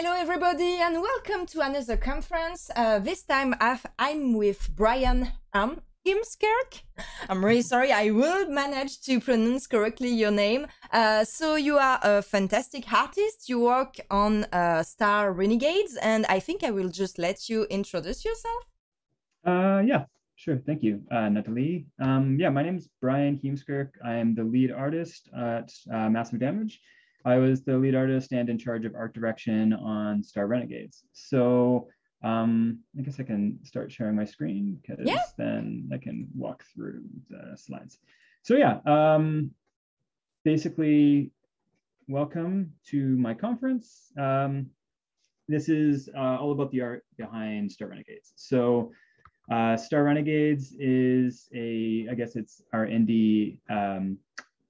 Hello, everybody, and welcome to another conference. Uh, this time I've, I'm with Bryan um, Heemskerk. I'm really sorry, I will manage to pronounce correctly your name. Uh, so, you are a fantastic artist. You work on uh, Star Renegades, and I think I will just let you introduce yourself. Uh, yeah, sure. Thank you, uh, Natalie. Um, yeah, my name is Bryan Heemskerk. I am the lead artist at uh, Massive Damage. I was the lead artist and in charge of art direction on Star Renegades. So um, I guess I can start sharing my screen because yeah. then I can walk through the slides. So yeah, um, basically, welcome to my conference. Um, this is uh, all about the art behind Star Renegades. So uh, Star Renegades is a, I guess it's our indie um,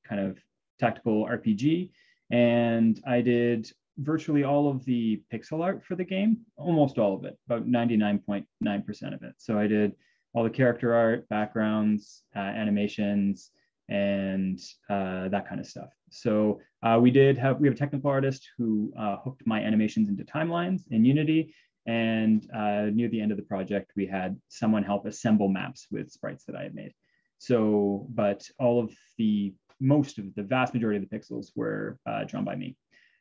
kind of tactical RPG and I did virtually all of the pixel art for the game, almost all of it, about 99.9% of it. So I did all the character art, backgrounds, uh, animations, and uh, that kind of stuff. So uh, we did have, we have a technical artist who uh, hooked my animations into timelines in Unity. And uh, near the end of the project, we had someone help assemble maps with sprites that I had made. So, but all of the most of the vast majority of the pixels were uh, drawn by me.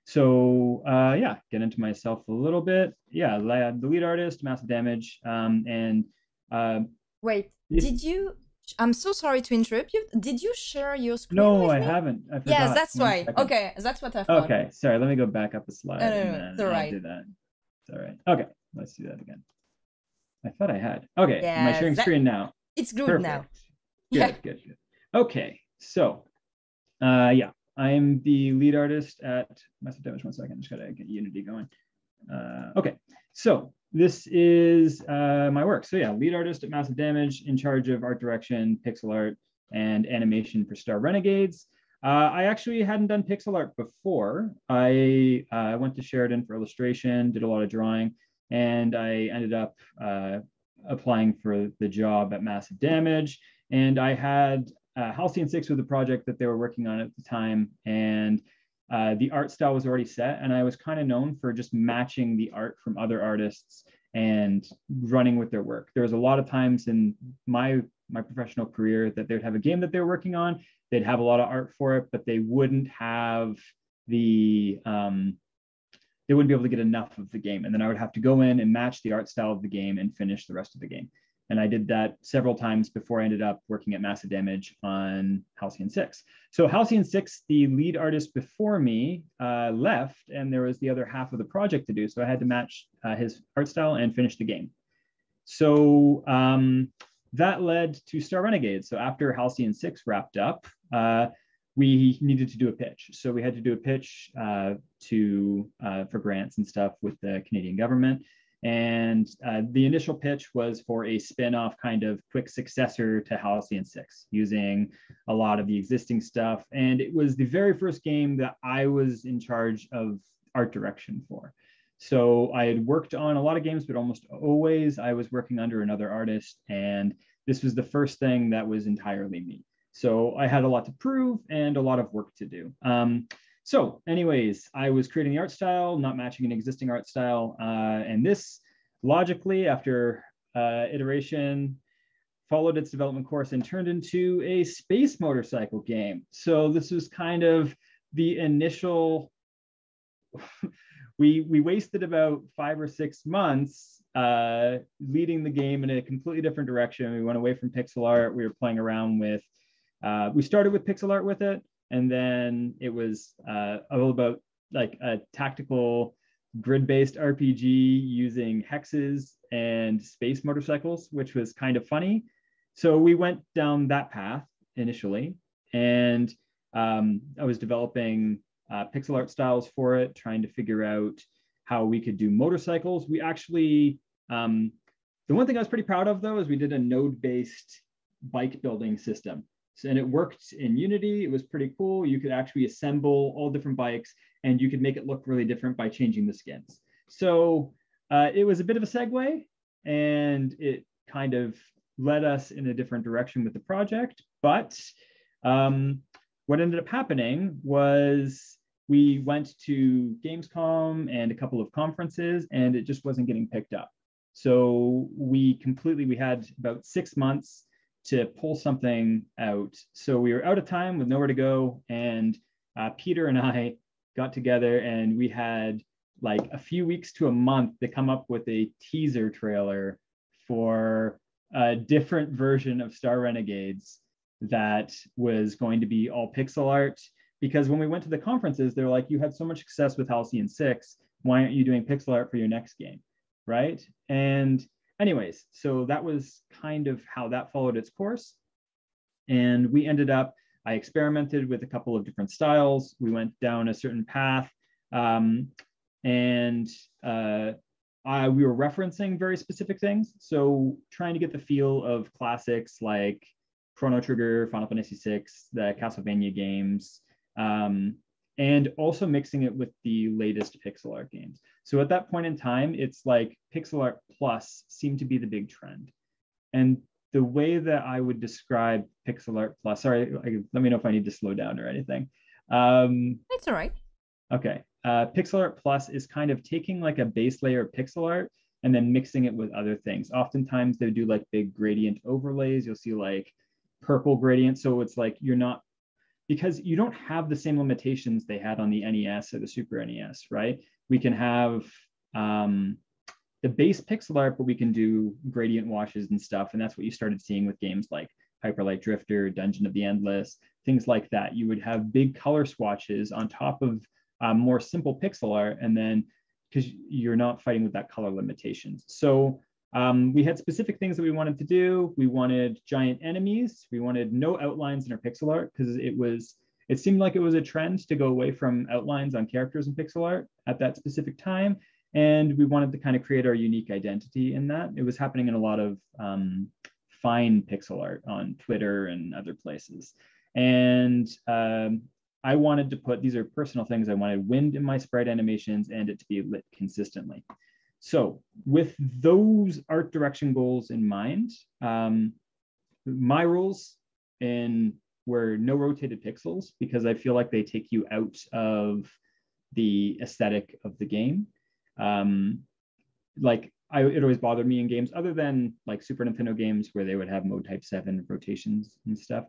So uh, yeah, get into myself a little bit. Yeah, the lead artist, massive damage, um, and uh, wait, did you? I'm so sorry to interrupt you. Did you share your screen? No, I me? haven't. I yes, that's why. Okay, that's what I thought. Okay, sorry. Let me go back up a slide. No, no, no, it's all right. do that. It's all right. Okay, let's do that again. I thought I had. Okay, yeah, am I sharing that, screen now? It's good Perfect. now. Good, yeah. good, good. Okay, so uh, yeah, I'm the lead artist at Massive Damage. One second, just gotta get Unity going. Uh, okay, so this is uh, my work. So yeah, lead artist at Massive Damage, in charge of art direction, pixel art, and animation for Star Renegades. Uh, I actually hadn't done pixel art before. I uh, went to Sheridan for illustration, did a lot of drawing, and I ended up uh, applying for the job at Massive Damage. And I had uh, Halcyon 6 was the project that they were working on at the time. And uh, the art style was already set. And I was kind of known for just matching the art from other artists and running with their work. There was a lot of times in my my professional career that they would have a game that they were working on. They'd have a lot of art for it, but they wouldn't have the um, they wouldn't be able to get enough of the game. And then I would have to go in and match the art style of the game and finish the rest of the game. And I did that several times before I ended up working at Massive Damage on Halcyon 6. So Halcyon 6, the lead artist before me uh, left, and there was the other half of the project to do. So I had to match uh, his art style and finish the game. So um, that led to Star Renegades. So after Halcyon 6 wrapped up, uh, we needed to do a pitch. So we had to do a pitch uh, to uh, for grants and stuff with the Canadian government. And uh, the initial pitch was for a spin-off kind of quick successor to Halcyon 6 using a lot of the existing stuff. And it was the very first game that I was in charge of art direction for. So I had worked on a lot of games, but almost always I was working under another artist. And this was the first thing that was entirely me. So I had a lot to prove and a lot of work to do. Um, so anyways, I was creating the art style, not matching an existing art style. Uh, and this logically, after uh, iteration, followed its development course and turned into a space motorcycle game. So this was kind of the initial, we, we wasted about five or six months uh, leading the game in a completely different direction. We went away from pixel art. We were playing around with, uh, we started with pixel art with it and then it was uh, all about like a tactical grid-based RPG using hexes and space motorcycles, which was kind of funny. So we went down that path initially, and um, I was developing uh, pixel art styles for it, trying to figure out how we could do motorcycles. We actually, um, the one thing I was pretty proud of though is we did a node-based bike building system and it worked in Unity. It was pretty cool. You could actually assemble all different bikes and you could make it look really different by changing the skins. So uh, it was a bit of a segue and it kind of led us in a different direction with the project. But um, what ended up happening was we went to Gamescom and a couple of conferences, and it just wasn't getting picked up. So we completely we had about six months to pull something out. So we were out of time with nowhere to go, and uh, Peter and I got together and we had like a few weeks to a month to come up with a teaser trailer for a different version of Star Renegades that was going to be all pixel art. Because when we went to the conferences, they're like, you had so much success with Halcyon 6. Why aren't you doing pixel art for your next game? Right. And, anyways, so that was kind of how that followed its course. And we ended up, I experimented with a couple of different styles. We went down a certain path. Um, and uh, I, we were referencing very specific things. So trying to get the feel of classics like Chrono Trigger, Final Fantasy VI, the Castlevania games, um, and also mixing it with the latest pixel art games. So at that point in time, it's like pixel art plus seemed to be the big trend. And the way that I would describe pixel art plus, sorry, let me know if I need to slow down or anything. Um, it's all right. Okay. Uh, pixel art plus is kind of taking like a base layer of pixel art and then mixing it with other things. Oftentimes they do like big gradient overlays. You'll see like purple gradient. So it's like you're not, because you don't have the same limitations they had on the NES or the Super NES, right? We can have um, the base pixel art, but we can do gradient washes and stuff. And that's what you started seeing with games like Hyper Light Drifter, Dungeon of the Endless, things like that. You would have big color swatches on top of um, more simple pixel art, and then because you're not fighting with that color limitations. So um, we had specific things that we wanted to do. We wanted giant enemies. We wanted no outlines in our pixel art because it was it seemed like it was a trend to go away from outlines on characters in pixel art at that specific time. And we wanted to kind of create our unique identity in that. It was happening in a lot of um, fine pixel art on Twitter and other places. And um, I wanted to put, these are personal things, I wanted wind in my sprite animations and it to be lit consistently. So with those art direction goals in mind, um, my rules in were no rotated pixels because I feel like they take you out of the aesthetic of the game. Um, like I, it always bothered me in games other than like Super Nintendo games where they would have mode type seven rotations and stuff.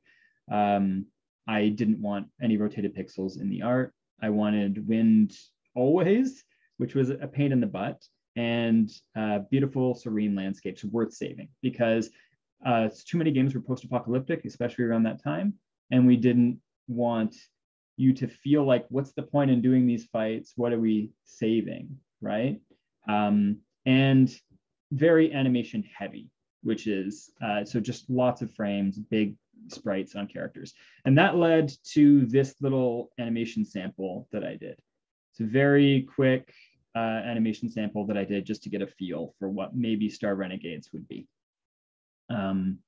Um, I didn't want any rotated pixels in the art. I wanted wind always, which was a pain in the butt, and uh, beautiful, serene landscapes worth saving because uh, too many games were post-apocalyptic, especially around that time, and we didn't want you to feel like, what's the point in doing these fights? What are we saving, right? Um, and very animation heavy, which is uh, so just lots of frames, big sprites on characters. And that led to this little animation sample that I did. It's a very quick uh, animation sample that I did just to get a feel for what maybe Star Renegades would be. Um,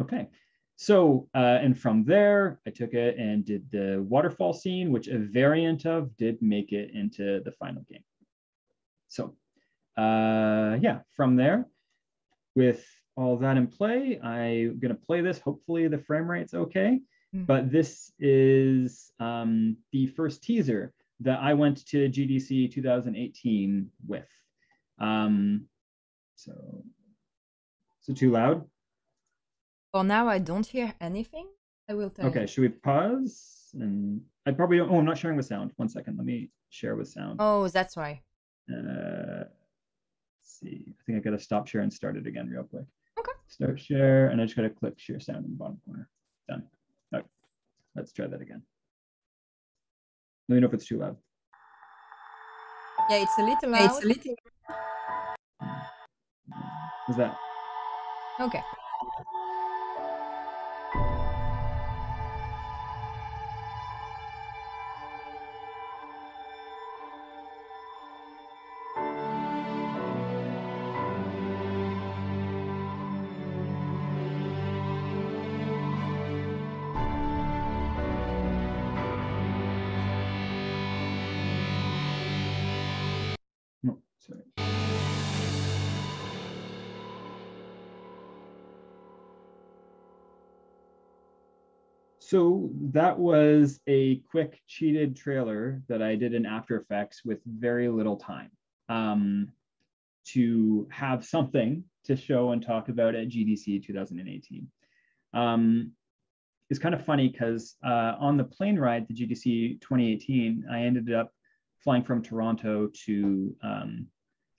okay, so, uh, and from there, I took it and did the waterfall scene, which a variant of did make it into the final game. So, uh, yeah, from there, with all that in play. I'm going to play this. Hopefully the frame rate's okay. Mm. But this is um, the first teaser that I went to GDC 2018 with. Um, so, so too loud? Well, now I don't hear anything. I will tell Okay, you. should we pause? And I probably, oh, I'm not sharing with sound. One second, let me share with sound. Oh, that's why. Uh, let's see, I think I gotta stop share and start it again real quick. Okay. Start share, and I just gotta click share sound in the bottom corner. Done. All right, let's try that again. Let me know if it's too loud. Yeah, it's a little loud. It's a little. Is that? Okay. So that was a quick cheated trailer that I did in After Effects with very little time um, to have something to show and talk about at GDC 2018. Um, it's kind of funny because uh, on the plane ride to GDC 2018, I ended up flying from Toronto to um,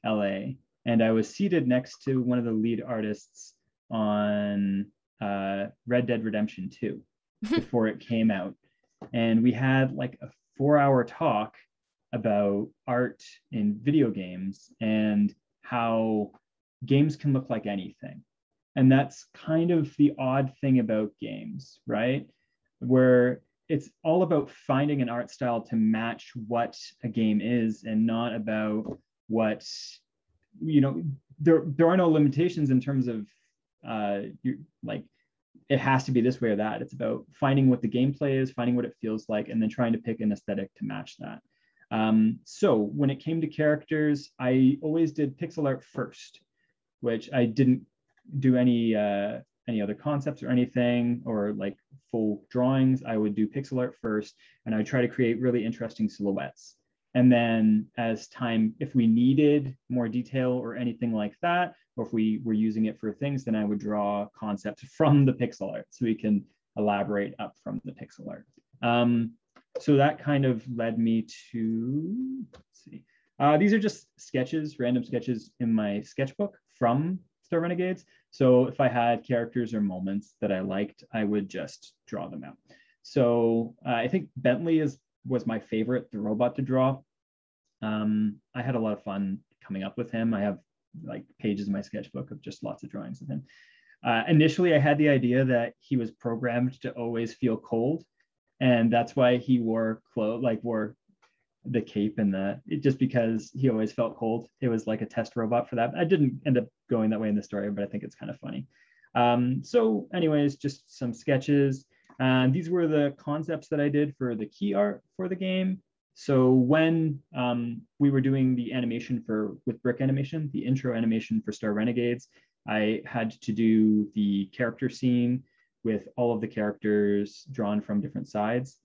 LA, and I was seated next to one of the lead artists on uh, Red Dead Redemption 2 before it came out. And we had like a four hour talk about art in video games and how games can look like anything. And that's kind of the odd thing about games, right? Where it's all about finding an art style to match what a game is and not about what you know there there are no limitations in terms of uh you like it has to be this way or that. It's about finding what the gameplay is finding what it feels like and then trying to pick an aesthetic to match that. Um, so when it came to characters i always did pixel art first which i didn't do any uh any other concepts or anything or like full drawings. I would do pixel art first and i would try to create really interesting silhouettes and then as time, if we needed more detail or anything like that, or if we were using it for things, then I would draw concepts from the pixel art so we can elaborate up from the pixel art. Um, so that kind of led me to, let's see, uh, these are just sketches, random sketches in my sketchbook from Star Renegades. So if I had characters or moments that I liked, I would just draw them out. So uh, I think Bentley is was my favorite, the robot to draw. Um, I had a lot of fun coming up with him. I have like pages in my sketchbook of just lots of drawings of him. Uh, initially, I had the idea that he was programmed to always feel cold, and that's why he wore clothes like wore the cape and the it, just because he always felt cold. It was like a test robot for that. I didn't end up going that way in the story, but I think it's kind of funny. Um, so, anyways, just some sketches. And these were the concepts that I did for the key art for the game. So when um, we were doing the animation for with brick animation, the intro animation for Star Renegades, I had to do the character scene with all of the characters drawn from different sides,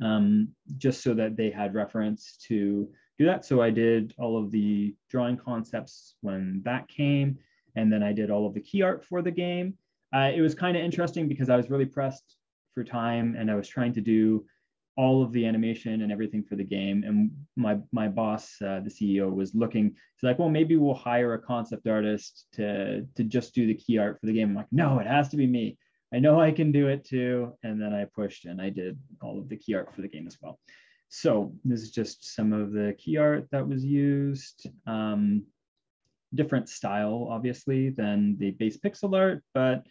um, just so that they had reference to do that. So I did all of the drawing concepts when that came, and then I did all of the key art for the game. Uh, it was kind of interesting because I was really pressed for time and I was trying to do all of the animation and everything for the game. And my my boss, uh, the CEO, was looking. He's like, well, maybe we'll hire a concept artist to to just do the key art for the game. I'm like, no, it has to be me. I know I can do it too. And then I pushed and I did all of the key art for the game as well. So this is just some of the key art that was used. Um, different style, obviously, than the base pixel art, but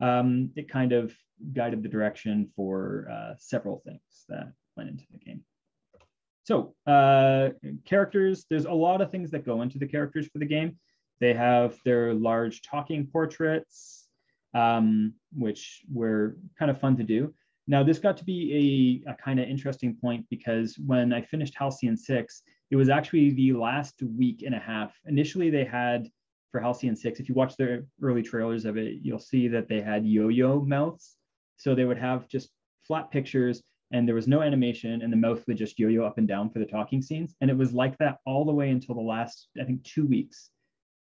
um, it kind of guided the direction for uh, several things that went into the game. So uh, characters, there's a lot of things that go into the characters for the game. They have their large talking portraits, um, which were kind of fun to do. Now, this got to be a, a kind of interesting point because when I finished Halcyon 6, it was actually the last week and a half. Initially, they had for Halcyon 6, if you watch the early trailers of it, you'll see that they had yo yo mouths. So they would have just flat pictures and there was no animation and the mouth would just yo-yo up and down for the talking scenes. And it was like that all the way until the last i think two weeks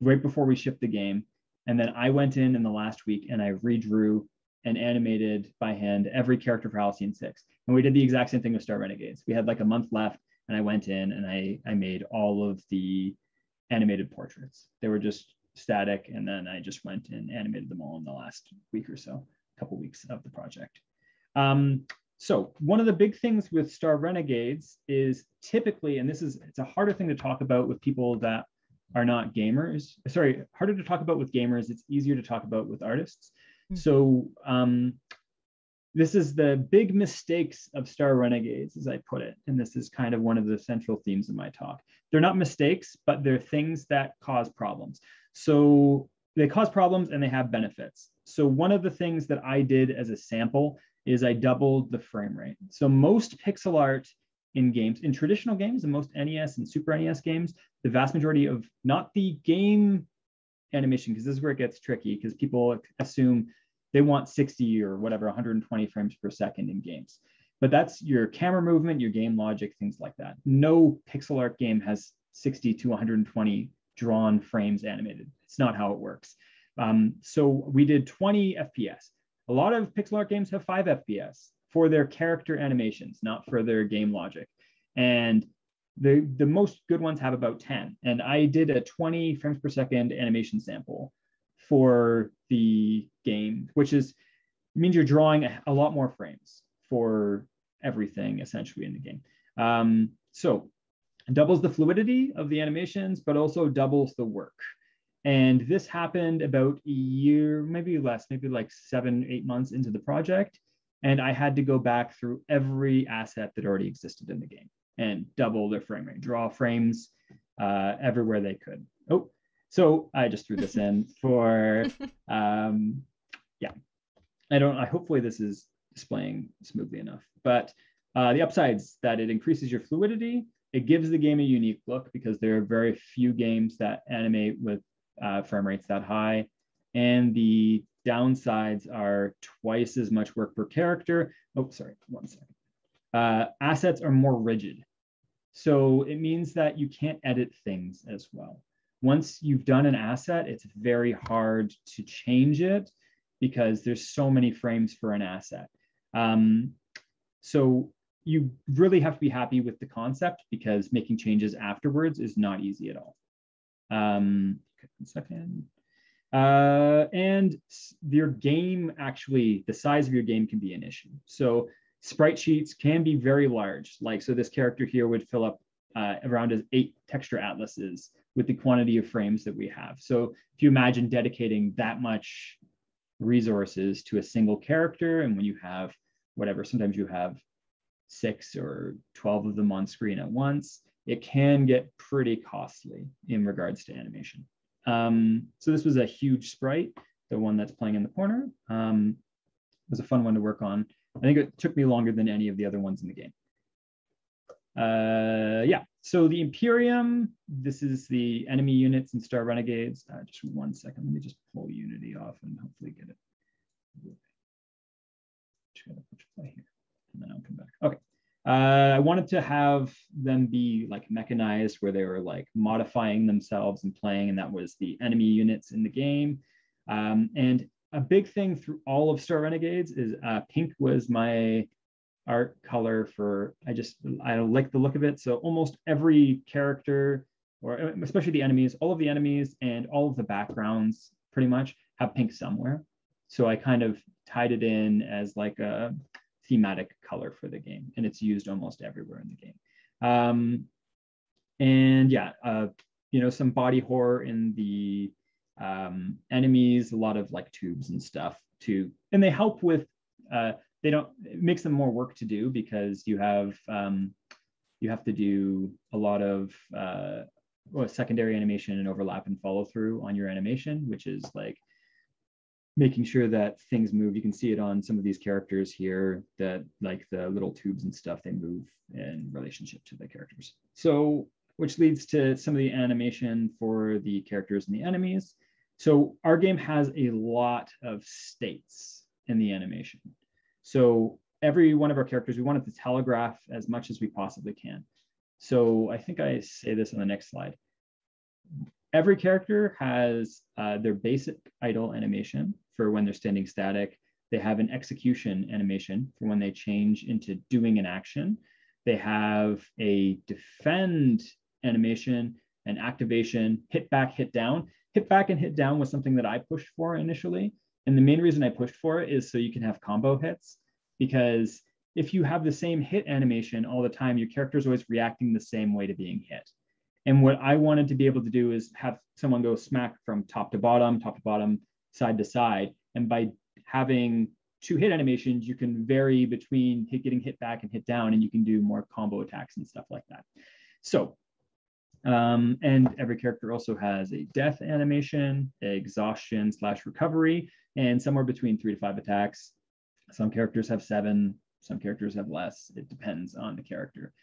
right before we shipped the game. And then i went in in the last week and i redrew and animated by hand every character for halcyon 6 and we did the exact same thing with star renegades. We had like a month left and i went in and i i made all of the animated portraits. They were just static and then i just went and animated them all in the last week or so couple weeks of the project um, so one of the big things with Star Renegades is typically, and this is it's a harder thing to talk about with people that are not gamers. Sorry, harder to talk about with gamers. It's easier to talk about with artists. Mm-hmm. So um, this is the big mistakes of Star Renegades, as I put it, and this is kind of one of the central themes of my talk. They're not mistakes, but they're things that cause problems. So they cause problems and they have benefits. So one of the things that I did as a sample is I doubled the frame rate. So most pixel art in games, in traditional games, and most NES and Super NES games, the vast majority of not the game animation, because this is where it gets tricky, because people assume they want 60 or whatever 120 frames per second in games but that's your camera movement your game logic things like that no pixel art game has 60 to 120 drawn frames animated. It's not how it works. Um, so we did 20 fps a lot of pixel art games have 5 fps for their character animations not for their game logic. And the, the most good ones have about 10 and i did a 20 frames per second animation sample for the game, which is means you're drawing a, a lot more frames for everything essentially in the game. Um, so doubles the fluidity of the animations, but also doubles the work. And this happened about a year, maybe less, maybe like seven, eight months into the project. And I had to go back through every asset that already existed in the game and double their frame rate, draw frames uh, everywhere they could. Oh, so I just threw this in for, um, yeah, I don't, I hopefully this is displaying smoothly enough, but uh, the upsides that it increases your fluidity, it gives the game a unique look because there are very few games that animate with uh, frame rates that high. And the downsides are twice as much work per character. Oh, sorry, one second. Uh, assets are more rigid. So it means that you can't edit things as well once you've done an asset, it's very hard to change it because there's so many frames for an asset. Um, so you really have to be happy with the concept because making changes afterwards is not easy at all. Um, second. Uh, and your game actually, the size of your game can be an issue. So sprite sheets can be very large. Like, so this character here would fill up uh, around as eight texture atlases with the quantity of frames that we have. So if you imagine dedicating that much resources to a single character, and when you have whatever, sometimes you have six or 12 of them on screen at once, it can get pretty costly in regards to animation. Um, so this was a huge sprite, the one that's playing in the corner. Um, it was a fun one to work on. I think it took me longer than any of the other ones in the game. Uh, yeah, so the Imperium, this is the enemy units and Star Renegades. Uh, just one second, let me just pull Unity off and hopefully get it. Just push play here, and then I'll come back. Okay. Uh, I wanted to have them be like mechanized where they were like modifying themselves and playing, and that was the enemy units in the game. Um, and a big thing through all of Star Renegades is uh, pink was my art color for I just I like the look of it. So almost every character, or especially the enemies, all of the enemies and all of the backgrounds pretty much have pink somewhere. So I kind of tied it in as like a thematic color for the game, and it's used almost everywhere in the game. Um, and yeah, uh, you know, some body horror in the um, enemies, a lot of like tubes and stuff too, and they help with uh, they don't it makes them more work to do because you have um, you have to do a lot of uh, well, secondary animation and overlap and follow through on your animation, which is like making sure that things move. You can see it on some of these characters here that like the little tubes and stuff, they move in relationship to the characters. So, which leads to some of the animation for the characters and the enemies. So our game has a lot of states in the animation. So every one of our characters, we wanted to telegraph as much as we possibly can. So I think I say this on the next slide. Every character has uh, their basic idle animation for when they're standing static. They have an execution animation for when they change into doing an action. They have a defend animation, an activation, hit back, hit down. Hit back and hit down was something that I pushed for initially. And the main reason I pushed for it is so you can have combo hits because if you have the same hit animation all the time, your character is always reacting the same way to being hit. And what I wanted to be able to do is have someone go smack from top to bottom, top to bottom, side to side. And by having two hit animations, you can vary between hit, getting hit back and hit down, and you can do more combo attacks and stuff like that. So, um, and every character also has a death animation, exhaustion slash recovery, and somewhere between three to five attacks. Some characters have seven, some characters have less. It depends on the character.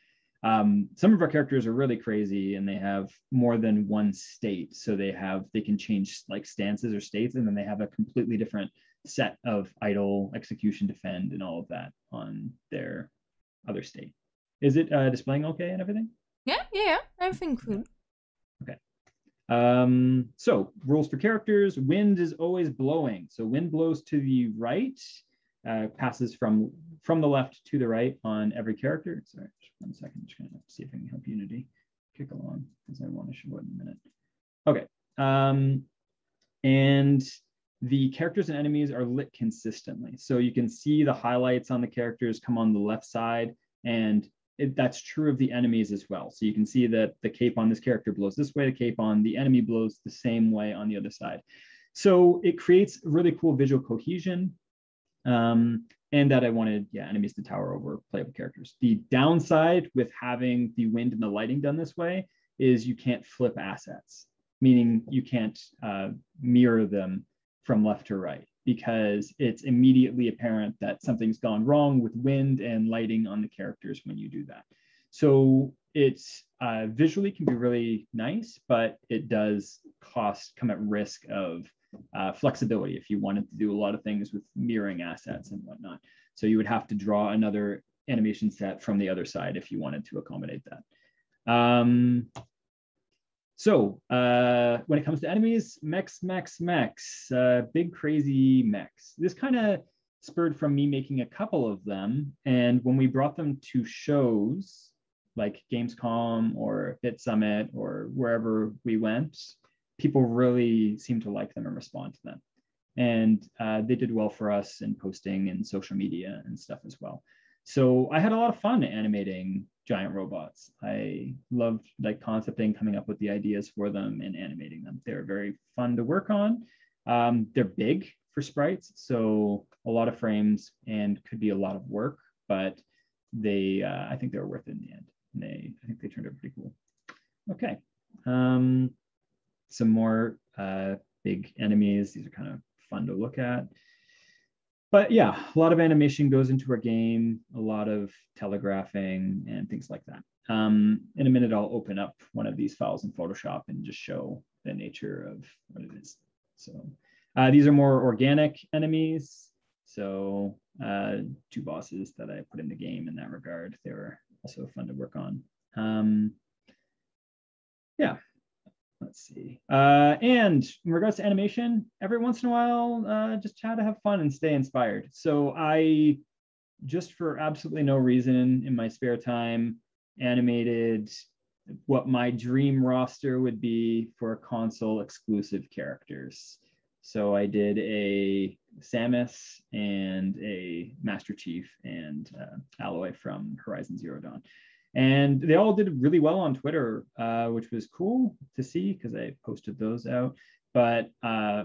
Um, some of our characters are really crazy and they have more than one state. So they have, they can change like stances or states, and then they have a completely different set of idle, execution, defend, and all of that on their other state. Is it uh, displaying okay and everything? Yeah, yeah, yeah. Everything cool. Okay. Um, so rules for characters, wind is always blowing. So wind blows to the right, uh, passes from from the left to the right on every character. Sorry, just one second, just gonna see if I can help Unity kick along because I want to show it in a minute. Okay. Um, and the characters and enemies are lit consistently. So you can see the highlights on the characters come on the left side and it, that's true of the enemies as well. So you can see that the cape on this character blows this way, the cape on the enemy blows the same way on the other side. So it creates really cool visual cohesion. Um, and that I wanted, yeah, enemies to tower over playable characters. The downside with having the wind and the lighting done this way is you can't flip assets, meaning you can't uh, mirror them from left to right because it's immediately apparent that something's gone wrong with wind and lighting on the characters when you do that. So it's uh, visually can be really nice, but it does cost come at risk of uh, flexibility if you wanted to do a lot of things with mirroring assets and whatnot. So you would have to draw another animation set from the other side if you wanted to accommodate that. Um, so uh, when it comes to enemies, mechs, mechs, mechs, uh, big crazy mechs. This kind of spurred from me making a couple of them. And when we brought them to shows like Gamescom or Bit Summit or wherever we went, people really seem to like them and respond to them. And uh, they did well for us in posting and social media and stuff as well. So I had a lot of fun animating giant robots. I loved like concepting, coming up with the ideas for them and animating them. They're very fun to work on. Um, they're big for sprites, so a lot of frames and could be a lot of work, but they uh, I think they were worth it in the end. And they I think they turned out pretty cool. Okay. Um, some more uh, big enemies. These are kind of fun to look at. But yeah, a lot of animation goes into our game, a lot of telegraphing and things like that. Um, in a minute, I'll open up one of these files in Photoshop and just show the nature of what it is. So uh, these are more organic enemies. So uh, two bosses that I put in the game in that regard. They were also fun to work on. Um, yeah, let's see. Uh, and in regards to animation, every once in a while, uh, just try to have fun and stay inspired. So I, just for absolutely no reason in my spare time, animated what my dream roster would be for console exclusive characters. So I did a Samus and a Master Chief and uh, Aloy from Horizon Zero Dawn and they all did really well on Twitter, uh, which was cool to see because I posted those out. But uh,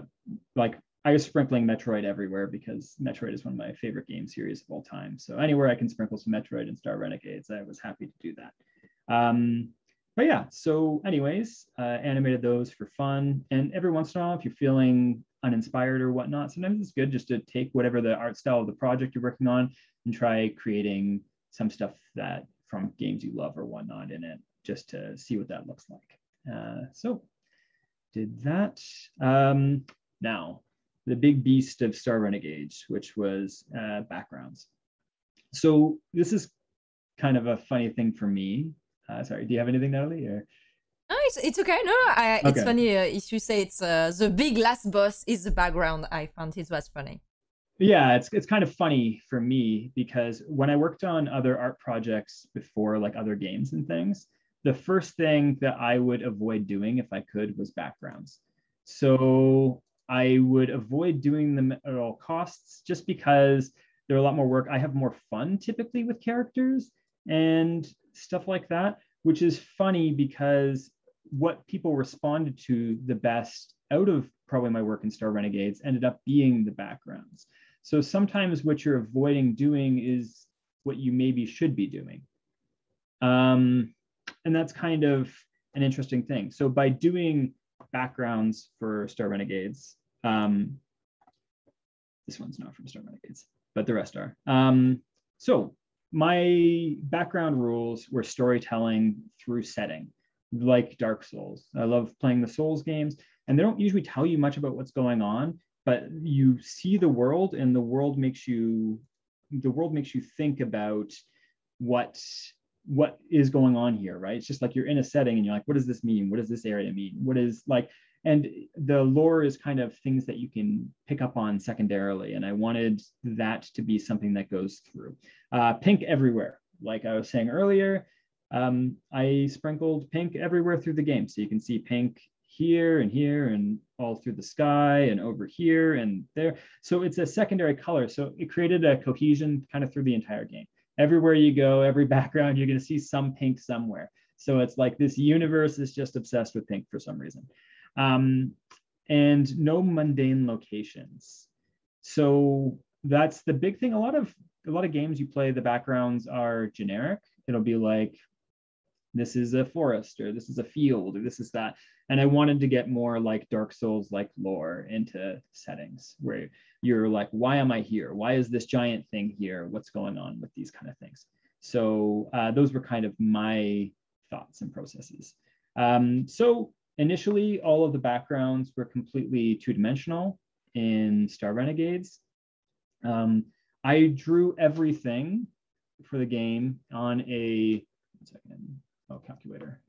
like I was sprinkling Metroid everywhere because Metroid is one of my favorite game series of all time. So anywhere I can sprinkle some Metroid and Star Renegades, I was happy to do that. Um, but yeah, so anyways, uh, animated those for fun. And every once in a while, if you're feeling uninspired or whatnot, sometimes it's good just to take whatever the art style of the project you're working on and try creating some stuff that from games you love or whatnot in it, just to see what that looks like. Uh, so did that. Um, now, the big beast of Star Renegades, which was uh, backgrounds. So this is kind of a funny thing for me. Uh, sorry, do you have anything, Natalie? Or? No, it's, it's okay. No, I, it's okay. funny uh, if you say it's uh, the big last boss is the background. I found it was funny yeah it's it's kind of funny for me because when i worked on other art projects before like other games and things the first thing that i would avoid doing if i could was backgrounds. So i would avoid doing them at all costs just because they're a lot more work i have more fun typically with characters and stuff like that which is funny because what people responded to the best out of probably my work in star renegades ended up being the backgrounds so sometimes what you're avoiding doing is what you maybe should be doing. Um, and that's kind of an interesting thing. So by doing backgrounds for Star Renegades, um, this one's not from Star Renegades, but the rest are. Um, so my background rules were storytelling through setting, like Dark Souls. I love playing the Souls games, and they don't usually tell you much about what's going on but you see the world and the world makes you the world makes you think about what what is going on here right? It's just like you're in a setting and you're like what does this mean? What does this area mean? What is like and the lore is kind of things that you can pick up on secondarily and i wanted that to be something that goes through. Uh, pink everywhere. Like i was saying earlier um, i sprinkled pink everywhere through the game. So you can see pink here and here and all through the sky and over here and there so it's a secondary color so it created a cohesion kind of through the entire game everywhere you go every background you're going to see some pink somewhere so it's like this universe is just obsessed with pink for some reason um, and no mundane locations. So that's the big thing. A lot of a lot of games you play, the backgrounds are generic. It'll be like this is a forest or this is a field or this is that. And I wanted to get more like Dark Souls like lore into settings where you're like, why am I here? Why is this giant thing here? What's going on with these kind of things? So uh, those were kind of my thoughts and processes. Um, so initially, all of the backgrounds were completely two-dimensional in Star Renegades. Um, I drew everything for the game on a oh, calculator.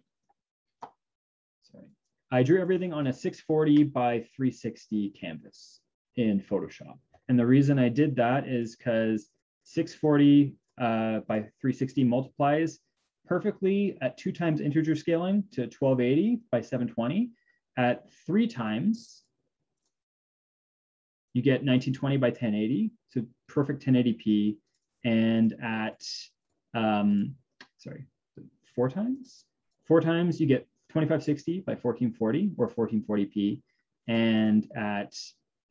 I drew everything on a 640 by 360 canvas in Photoshop. And the reason I did that is because 640 uh, by 360 multiplies perfectly at two times integer scaling to 1280 by 720. At three times, you get 1920 by 1080, so perfect 1080p. And at, um, sorry, four times? Four times, you get 2560 by 1440 or 1440p. And at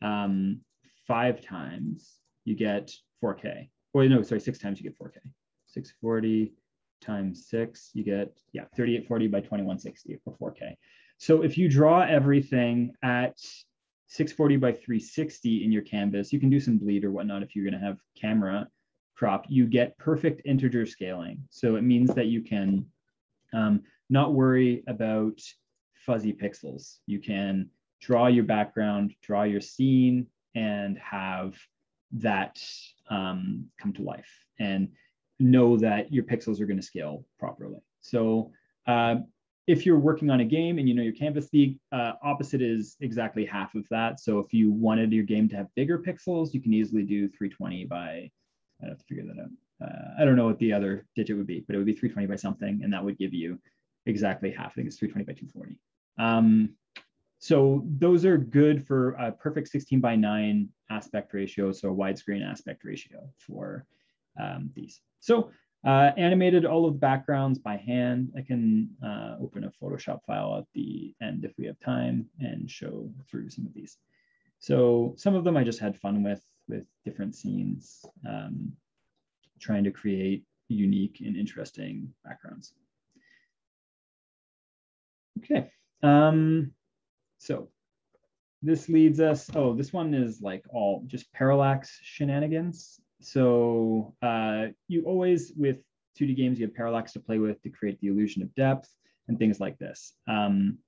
um, five times, you get 4K. Or no, sorry, six times you get 4K. 640 times six, you get, yeah, 3840 by 2160 for 4K. So if you draw everything at 640 by 360 in your canvas, you can do some bleed or whatnot if you're gonna have camera crop, you get perfect integer scaling. So it means that you can um, not worry about fuzzy pixels. You can draw your background, draw your scene, and have that um, come to life. And know that your pixels are going to scale properly. So uh, if you're working on a game and you know your canvas, the uh, opposite is exactly half of that. So if you wanted your game to have bigger pixels, you can easily do 320 by, I have to figure that out. Uh, I don't know what the other digit would be, but it would be 320 by something, and that would give you exactly half. I think it's 320 by 240. Um, so those are good for a perfect 16 by 9 aspect ratio, so a widescreen aspect ratio for um, these. So uh, animated all of the backgrounds by hand. I can uh, open a Photoshop file at the end if we have time and show through some of these. So some of them I just had fun with, with different scenes, um, trying to create unique and interesting backgrounds. Okay, um, so this leads us, oh, this one is like all just parallax shenanigans. So uh, you always, with 2D games, you have parallax to play with to create the illusion of depth and things like this. Um,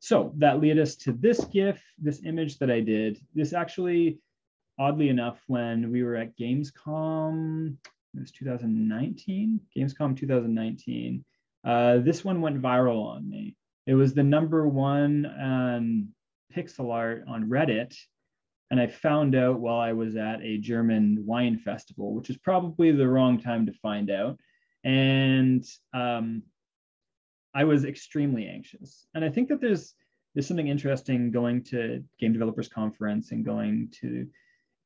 so that led us to this GIF, this image that I did. This actually, oddly enough, when we were at Gamescom, it was 2019, Gamescom 2019, uh, this one went viral on me. It was the number one um, pixel art on Reddit and I found out while I was at a German wine festival, which is probably the wrong time to find out. And um, I was extremely anxious. And I think that there's there's something interesting going to Game Developers Conference and going to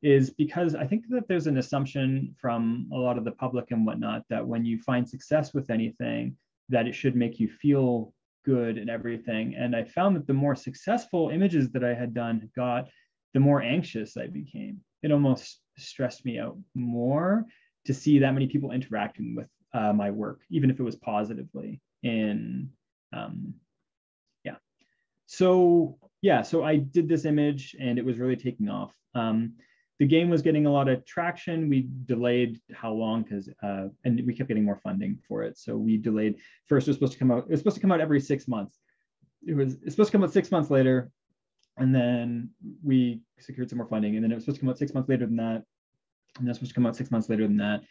is because I think that there's an assumption from a lot of the public and whatnot that when you find success with anything, that it should make you feel good and everything. And I found that the more successful images that I had done got, the more anxious I became. It almost stressed me out more to see that many people interacting with uh, my work, even if it was positively. In um, yeah, so yeah, so I did this image and it was really taking off. Um, the game was getting a lot of traction. We delayed how long because uh, and we kept getting more funding for it. So we delayed. First, it was supposed to come out. It was supposed to come out every six months. It was it's supposed to come out six months later and then we secured some more funding, and then it was supposed to come out six months later than that, and that's supposed to come out six months later than that.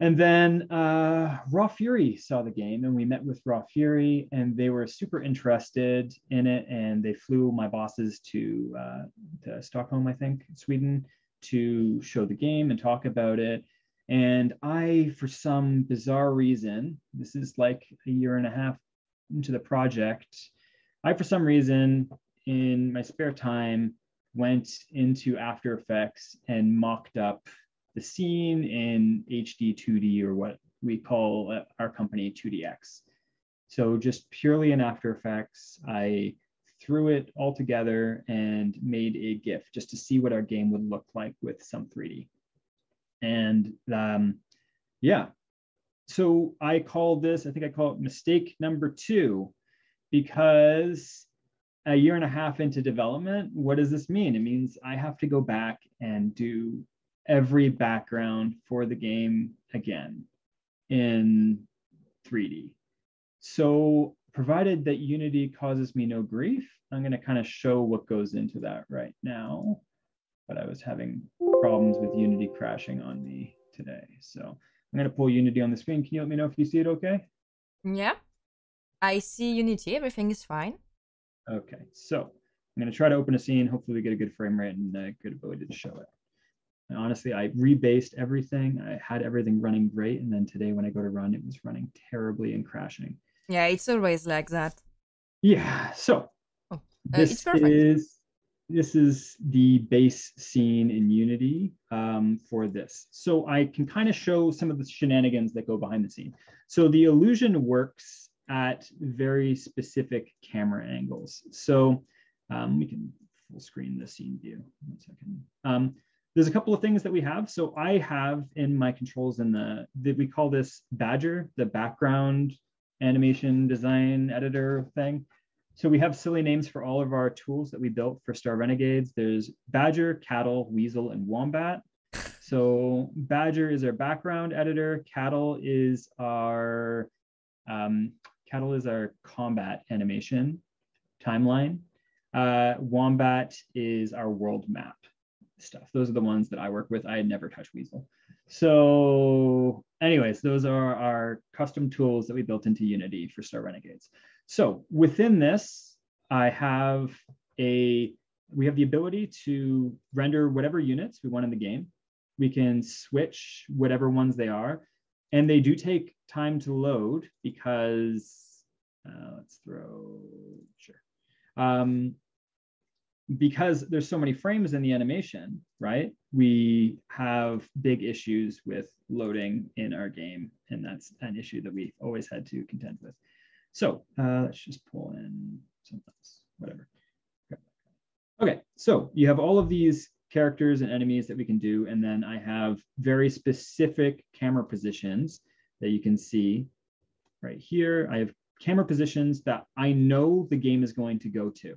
And then uh, Raw Fury saw the game, and we met with Raw Fury, and they were super interested in it. And they flew my bosses to, uh, to Stockholm, I think, Sweden, to show the game and talk about it. And I, for some bizarre reason, this is like a year and a half into the project, I, for some reason, in my spare time, went into After Effects and mocked up the scene in HD 2D or what we call uh, our company 2DX. So just purely in After Effects, I threw it all together and made a GIF just to see what our game would look like with some 3D. And um, yeah, so I call this, I think I call it mistake number two, because a year and a half into development, what does this mean? It means I have to go back and do every background for the game again in 3D. So provided that Unity causes me no grief, I'm going to kind of show what goes into that right now. But I was having problems with Unity crashing on me today. So I'm going to pull Unity on the screen. Can you let me know if you see it okay? Yeah, I see Unity. Everything is fine. Okay, so I'm going to try to open a scene. Hopefully we get a good frame rate and a good ability to show it. And honestly, I rebased everything. I had everything running great. And then today when I go to run, it was running terribly and crashing. Yeah, it's always like that. Yeah, so oh, uh, this is this is the base scene in Unity um, for this. So I can kind of show some of the shenanigans that go behind the scene. So the illusion works at very specific camera angles. So um, we can full screen the scene view. One second. Um, there's a couple of things that we have. So I have in my controls in the, that we call this Badger, the background animation design editor thing. So we have silly names for all of our tools that we built for Star Renegades. There's Badger, Cattle, Weasel, and Wombat. So Badger is our background editor. Cattle is our um, Cattle is our combat animation timeline. Uh, Wombat is our world map stuff. Those are the ones that I work with. I never touched Weasel. So anyways, those are our custom tools that we built into Unity for Star Renegades. So within this, I have a, we have the ability to render whatever units we want in the game. We can switch whatever ones they are. And they do take time to load because, uh, let's throw, sure. Um, because there's so many frames in the animation, right? We have big issues with loading in our game, and that's an issue that we've always had to contend with. So uh, let's just pull in something else, whatever. Okay. okay, so you have all of these characters and enemies that we can do, and then I have very specific camera positions that you can see right here. I have camera positions that I know the game is going to go to.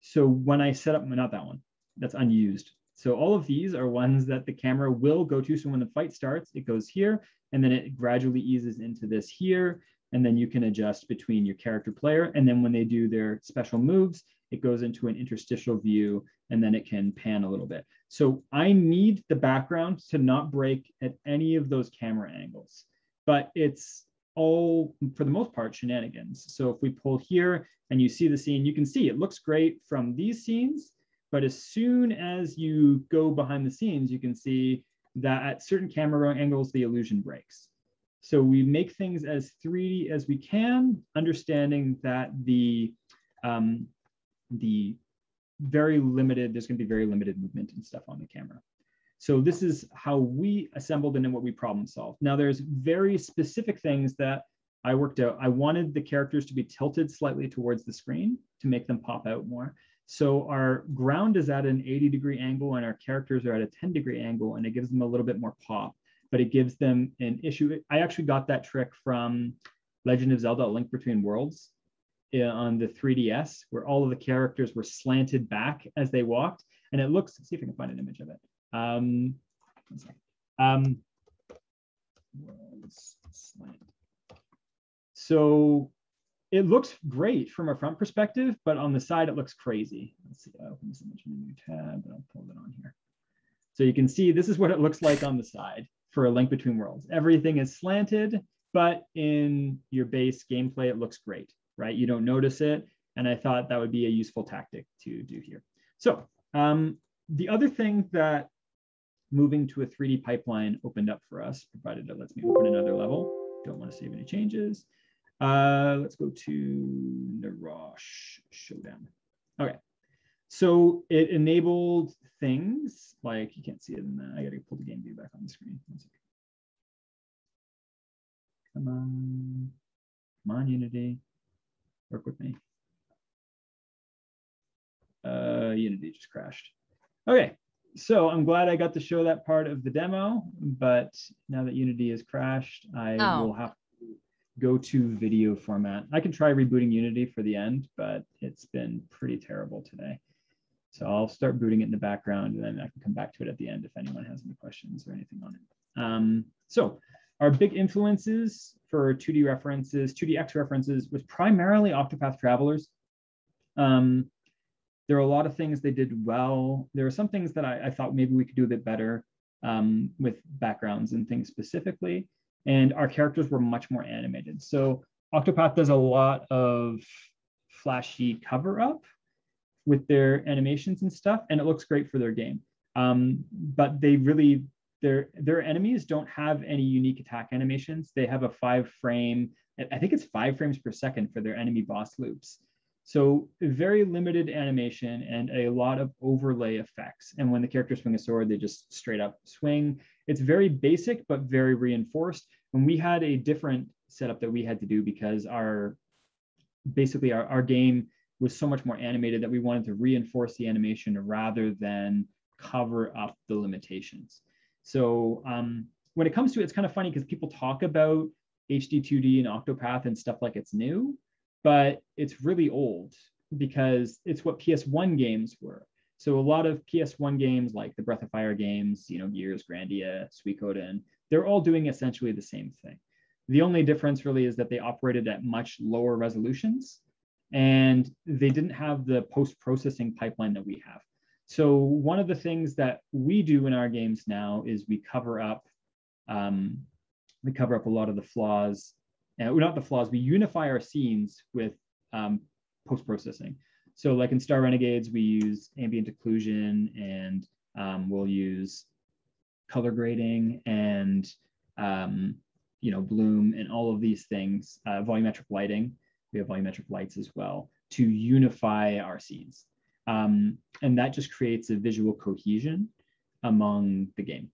So when I set up, not that one, that's unused. So all of these are ones that the camera will go to. So when the fight starts, it goes here, and then it gradually eases into this here. And then you can adjust between your character player. And then when they do their special moves, it goes into an interstitial view, and then it can pan a little bit. So I need the background to not break at any of those camera angles, but it's all, for the most part, shenanigans. So if we pull here and you see the scene, you can see it looks great from these scenes, but as soon as you go behind the scenes, you can see that at certain camera angles, the illusion breaks. So we make things as 3D as we can, understanding that the, um, the very limited, there's gonna be very limited movement and stuff on the camera. So this is how we assembled and then what we problem solved. Now there's very specific things that I worked out. I wanted the characters to be tilted slightly towards the screen to make them pop out more. So our ground is at an 80 degree angle and our characters are at a 10 degree angle and it gives them a little bit more pop, but it gives them an issue. I actually got that trick from Legend of Zelda, Link Between Worlds eh, on the 3DS, where all of the characters were slanted back as they walked. And it looks, see if I can find an image of it. Um, um, so it looks great from a front perspective, but on the side it looks crazy. Let's see, I'll open this image in a new tab and I'll pull it on here. So you can see this is what it looks like on the side for a link between worlds. Everything is slanted, but in your base gameplay, it looks great, right? You don't notice it. And I thought that would be a useful tactic to do here. So um, the other thing that moving to a 3D pipeline opened up for us, provided it lets me open another level. Don't want to save any changes. Uh, let's go to Narosh Showdown. Okay, so it enabled things like you can't see it in the, I gotta pull the game view back on the screen. Come on, come on, Unity, work with me. Uh, Unity just crashed. Okay, so I'm glad I got to show that part of the demo, but now that Unity has crashed, I oh. will have go to video format. I can try rebooting Unity for the end, but it's been pretty terrible today. So I'll start booting it in the background and then I can come back to it at the end if anyone has any questions or anything on it. Um, so our big influences for 2D references, 2DX references was primarily Octopath Travelers. Um, there are a lot of things they did well. There are some things that I, I thought maybe we could do a bit better um, with backgrounds and things specifically and our characters were much more animated. So Octopath does a lot of flashy cover up with their animations and stuff, and it looks great for their game. Um, but they really their their enemies don't have any unique attack animations. They have a five frame, I think it's five frames per second for their enemy boss loops. So very limited animation and a lot of overlay effects. And when the characters swing a sword, they just straight up swing. It's very basic, but very reinforced. And we had a different setup that we had to do because our basically our, our game was so much more animated that we wanted to reinforce the animation rather than cover up the limitations. So um, when it comes to it, it's kind of funny because people talk about HD2D and Octopath and stuff like it's new, but it's really old because it's what PS1 games were. So a lot of PS1 games like the Breath of Fire games, you know, Gears, Grandia, Suikoden, they're all doing essentially the same thing. The only difference really is that they operated at much lower resolutions and they didn't have the post-processing pipeline that we have. So one of the things that we do in our games now is we cover up um, we cover up a lot of the flaws uh, not the flaws, we unify our scenes with um, post-processing. So like in Star Renegades, we use ambient occlusion and um, we'll use color grading and um, you know bloom and all of these things, uh, volumetric lighting. We have volumetric lights as well to unify our scenes. Um, and that just creates a visual cohesion among the game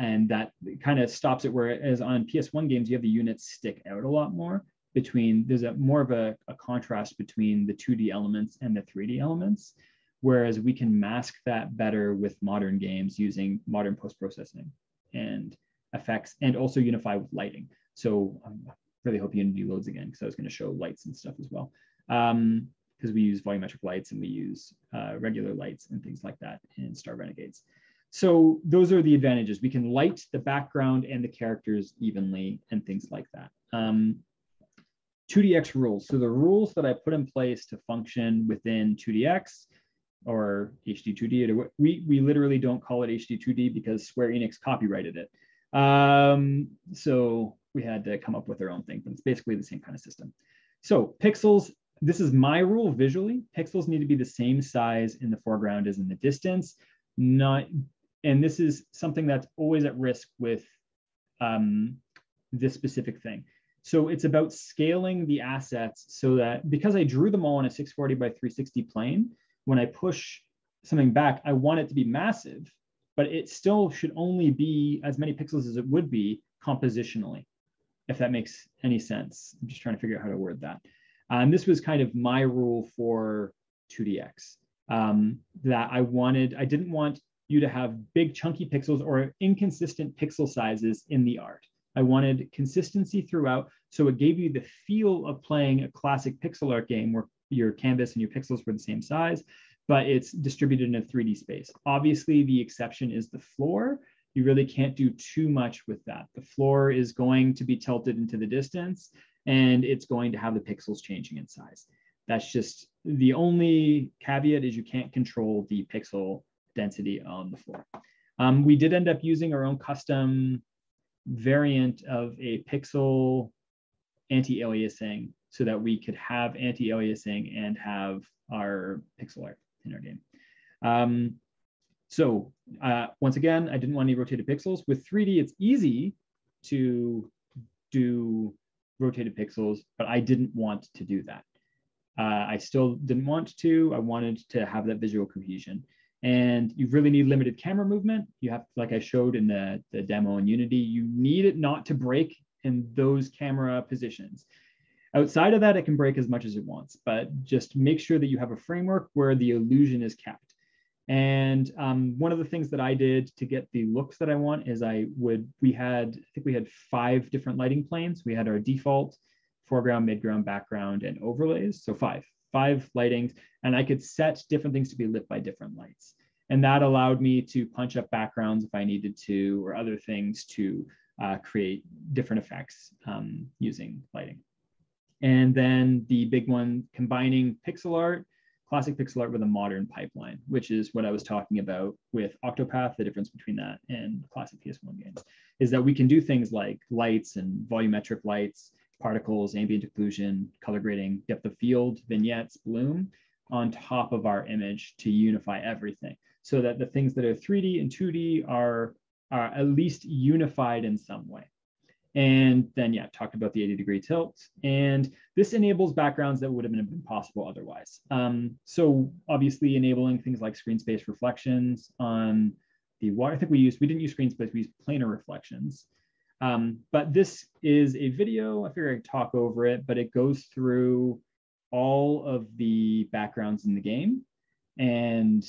and that kind of stops it whereas on ps1 games you have the units stick out a lot more between there's a more of a, a contrast between the 2d elements and the 3d elements whereas we can mask that better with modern games using modern post-processing and effects and also unify with lighting. So um, i really hope unity loads again because i was going to show lights and stuff as well. Because um, we use volumetric lights and we use uh, regular lights and things like that in star renegades so those are the advantages. We can light the background and the characters evenly and things like that. Um, 2DX rules. So the rules that I put in place to function within 2DX or HD2D, we, we literally don't call it HD2D because Square Enix copyrighted it. Um, so we had to come up with our own thing, but it's basically the same kind of system. So pixels, this is my rule visually. Pixels need to be the same size in the foreground as in the distance. Not and this is something that's always at risk with um, this specific thing. So it's about scaling the assets so that because I drew them all on a 640 by 360 plane, when I push something back, I want it to be massive, but it still should only be as many pixels as it would be compositionally, if that makes any sense. I'm just trying to figure out how to word that. And this was kind of my rule for 2DX um, that I wanted, I didn't want you to have big chunky pixels or inconsistent pixel sizes in the art. I wanted consistency throughout, so it gave you the feel of playing a classic pixel art game where your canvas and your pixels were the same size, but it's distributed in a 3D space. Obviously, the exception is the floor. You really can't do too much with that. The floor is going to be tilted into the distance, and it's going to have the pixels changing in size. That's just the only caveat is you can't control the pixel density on the floor. Um, we did end up using our own custom variant of a pixel anti-aliasing so that we could have anti-aliasing and have our pixel art in our game. Um, so uh, once again, I didn't want any rotated pixels. With 3D, it's easy to do rotated pixels, but I didn't want to do that. Uh, I still didn't want to. I wanted to have that visual cohesion. And you really need limited camera movement. You have, like I showed in the, the demo in Unity, you need it not to break in those camera positions. Outside of that, it can break as much as it wants, but just make sure that you have a framework where the illusion is kept. And um, one of the things that I did to get the looks that I want is I would, we had, I think we had five different lighting planes. We had our default, foreground, midground, background, and overlays. So five, five lightings. And I could set different things to be lit by different lights. And that allowed me to punch up backgrounds if I needed to, or other things to uh, create different effects um, using lighting. And then the big one, combining pixel art, classic pixel art with a modern pipeline, which is what I was talking about with Octopath, the difference between that and classic PS1 games, is that we can do things like lights and volumetric lights, particles, ambient occlusion, color grading, depth of field, vignettes, bloom on top of our image to unify everything so that the things that are 3D and 2D are, are at least unified in some way. And then, yeah, talked about the 80 degree tilt. And this enables backgrounds that would have been impossible otherwise. Um, so obviously enabling things like screen space reflections on the water. I think we used, we didn't use screen space, we used planar reflections. Um, but this is a video, I figure I could talk over it, but it goes through all of the backgrounds in the game and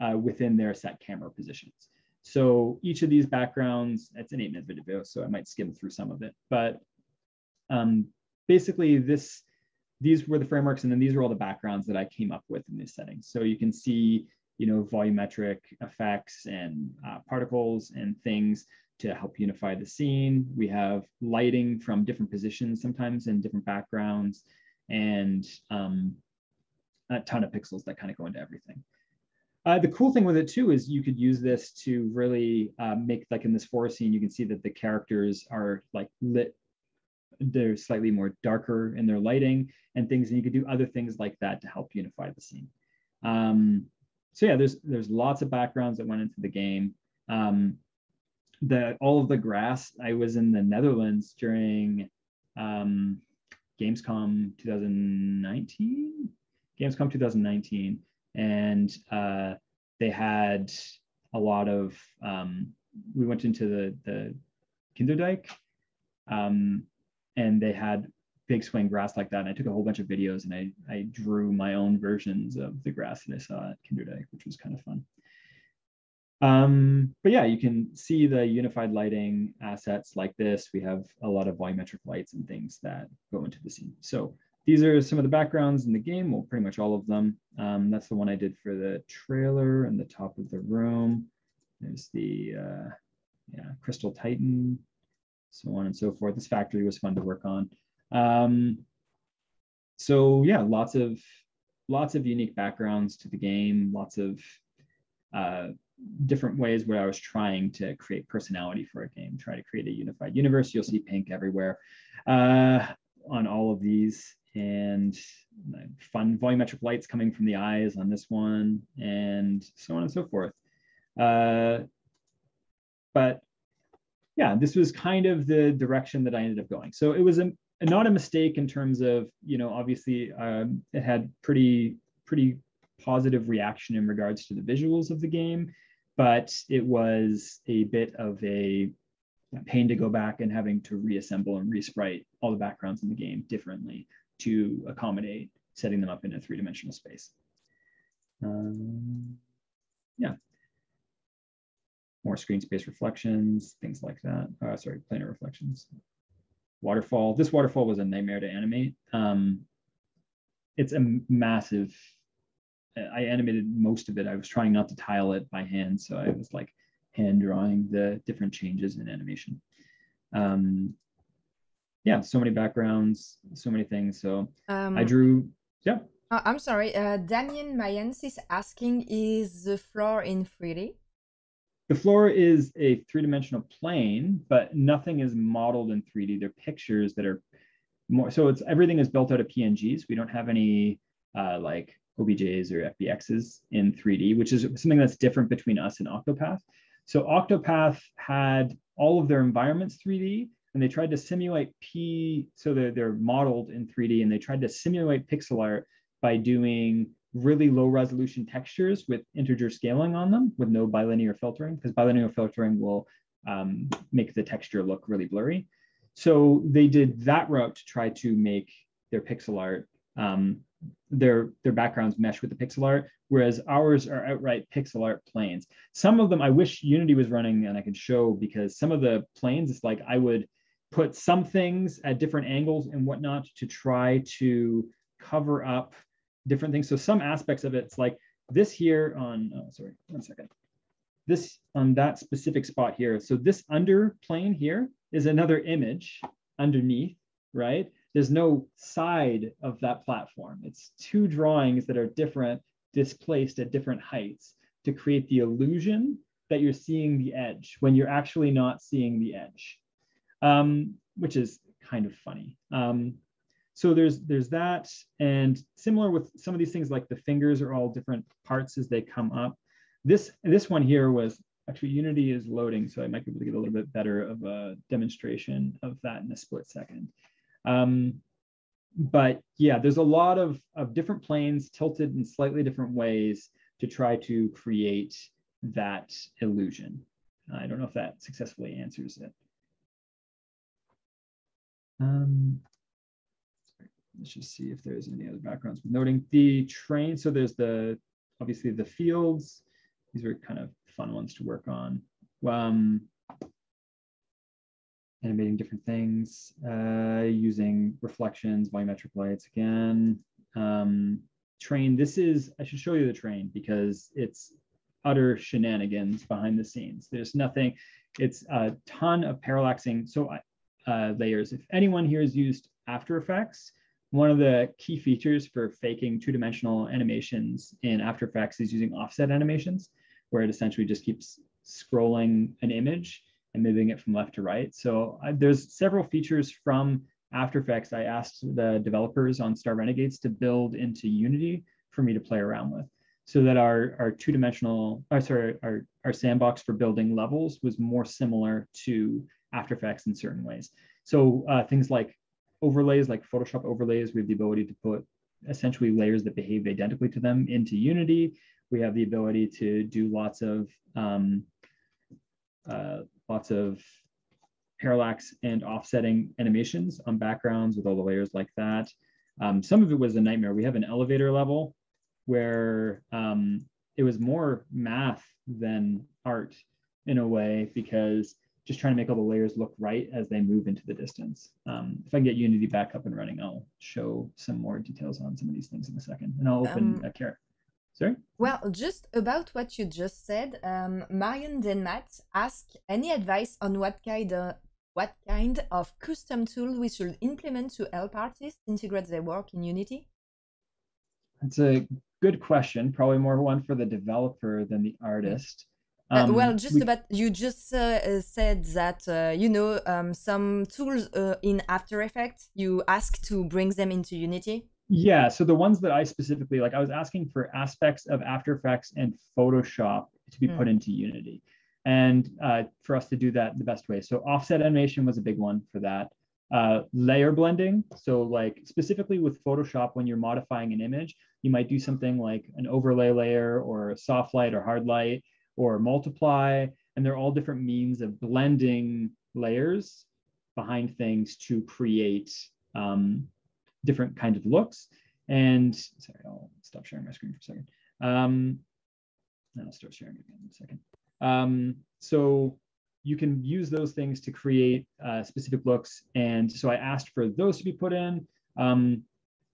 uh, within their set camera positions. So each of these backgrounds, it's an eight minute video, so I might skim through some of it. But um, basically this, these were the frameworks, and then these are all the backgrounds that I came up with in these settings. So you can see, you know, volumetric effects and uh, particles and things to help unify the scene. We have lighting from different positions, sometimes in different backgrounds, and um, a ton of pixels that kind of go into everything. Uh, the cool thing with it too is you could use this to really uh, make like in this forest scene, you can see that the characters are like lit. They're slightly more darker in their lighting and things, and you could do other things like that to help unify the scene. Um, so yeah, there's there's lots of backgrounds that went into the game. Um, the all of the grass. I was in the Netherlands during um, Gamescom 2019. Gamescom 2019 and uh, they had a lot of. Um, we went into the the Kinderdijk, um, and they had big swing grass like that. And I took a whole bunch of videos and I I drew my own versions of the grass that I saw at Kinderdijk, which was kind of fun. Um, but yeah, you can see the unified lighting assets like this. We have a lot of volumetric lights and things that go into the scene. So these are some of the backgrounds in the game, well, pretty much all of them. Um, that's the one I did for the trailer and the top of the room. There's the uh, yeah, Crystal Titan, so on and so forth. This factory was fun to work on. Um, so yeah, lots of lots of unique backgrounds to the game, lots of uh, different ways where I was trying to create personality for a game, try to create a unified universe. You'll see pink everywhere uh, on all of these and fun volumetric lights coming from the eyes on this one, and so on and so forth. Uh, but yeah, this was kind of the direction that I ended up going. So it was a, not a mistake in terms of, you know, obviously um, it had pretty, pretty positive reaction in regards to the visuals of the game, but it was a bit of a pain to go back and having to reassemble and resprite all the backgrounds in the game differently to accommodate setting them up in a three-dimensional space. Um, yeah. More screen space reflections, things like that. Uh, sorry, planar reflections. Waterfall. This waterfall was a nightmare to animate. Um, it's a massive, I animated most of it. I was trying not to tile it by hand. So I was like hand drawing the different changes in animation. Um, yeah, so many backgrounds, so many things. So Um, I drew, yeah. uh, I'm sorry. Uh, Damien Mayens is asking, is the floor in 3D? The floor is a three-dimensional plane, but nothing is modeled in 3D. They're pictures that are more, so it's everything is built out of PNGs. We don't have any uh, like OBJs or FBXs in 3D, which is something that's different between us and Octopath. So Octopath had all of their environments 3D, and they tried to simulate P, so they're, they're modeled in 3D, and they tried to simulate pixel art by doing really low resolution textures with integer scaling on them with no bilinear filtering, because bilinear filtering will um, make the texture look really blurry. So they did that route to try to make their pixel art, um, their, their backgrounds mesh with the pixel art, whereas ours are outright pixel art planes. Some of them I wish Unity was running and I could show because some of the planes, it's like I would put some things at different angles and whatnot to try to cover up different things. So some aspects of it, it's like this here on, oh, sorry, one second. This on that specific spot here. So this under plane here is another image underneath, right? There's no side of that platform. It's two drawings that are different, displaced at different heights to create the illusion that you're seeing the edge when you're actually not seeing the edge, um, which is kind of funny. Um, so there's there's that, and similar with some of these things, like the fingers are all different parts as they come up. This this one here was actually Unity is loading, so I might be able to get a little bit better of a demonstration of that in a split second. Um, but yeah, there's a lot of, of different planes tilted in slightly different ways to try to create that illusion. I don't know if that successfully answers it. Um, let's just see if there's any other backgrounds noting the train. So there's the, obviously the fields. These are kind of fun ones to work on. Um, animating different things, uh, using reflections, volumetric lights again. Um, train, this is, I should show you the train because it's utter shenanigans behind the scenes. There's nothing, it's a ton of parallaxing. So uh, layers. If anyone here has used After Effects, one of the key features for faking two-dimensional animations in After Effects is using offset animations, where it essentially just keeps scrolling an image and moving it from left to right. So uh, there's several features from After Effects I asked the developers on Star Renegades to build into Unity for me to play around with so that our, our two-dimensional, uh, sorry, our, our sandbox for building levels was more similar to after Effects in certain ways. So uh, things like overlays, like Photoshop overlays, we have the ability to put essentially layers that behave identically to them into Unity. We have the ability to do lots of um, uh, lots of parallax and offsetting animations on backgrounds with all the layers like that. Um, some of it was a nightmare. We have an elevator level where um, it was more math than art in a way because just trying to make all the layers look right as they move into the distance. Um, if I can get Unity back up and running, I'll show some more details on some of these things in a second. And I'll open um, a carrot. Sorry? Well, just about what you just said, um, Marion Denmat asked any advice on what kind of what kind of custom tool we should implement to help artists integrate their work in Unity? That's a good question. Probably more one for the developer than the artist. Uh, um, uh, well, just we, about you just uh, said that uh, you know um, some tools uh, in After Effects you ask to bring them into Unity. Yeah, so the ones that I specifically like, I was asking for aspects of After Effects and Photoshop to be mm. put into Unity, and uh, for us to do that the best way. So offset animation was a big one for that. layer blending, so like specifically with Photoshop, when you're modifying an image, you might do something like an overlay layer or soft light or hard light or multiply, and they're all different means of blending layers behind things to create um, different kinds of looks. And sorry, I'll stop sharing my screen for a second. Um, and I'll start sharing again in a second. Um, so you can use those things to create uh, specific looks. And so I asked for those to be put in. Um,